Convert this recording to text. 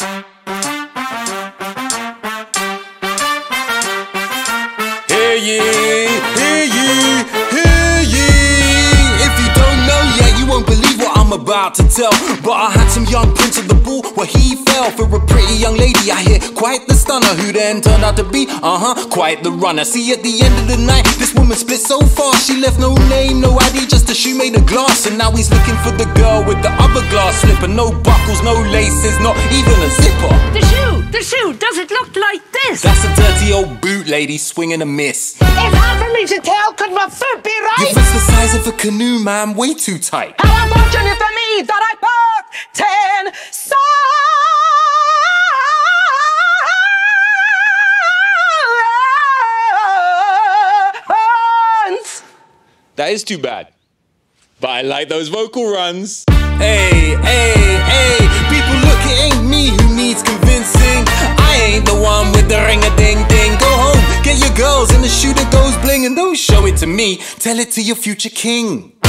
Hear ye, I'm about to tell. But I had some young prince of the ball where he fell for a pretty young lady. I hear quite the stunner who then turned out to be, uh huh, quite the runner. See, at the end of the night, this woman split so fast. She left no name, no ID, just a shoe made of glass. And now he's looking for the girl with the other glass slipper. No buckles, no laces, not even a zipper. The shoe, the shoe, does it look like this? That's a dirty old boot lady swinging a miss. It's hard for me to tell, could my foot be Your right? foot's the size of a canoe, man, way too tight. How for me that I bought ten sons. That is too bad. But I like those vocal runs. Hey, hey, hey, people look, it ain't me who needs convincing. I ain't the one with the ring a ding ding. Go home, get your girls and the shooter goes bling and don't show it to me. Tell it to your future king.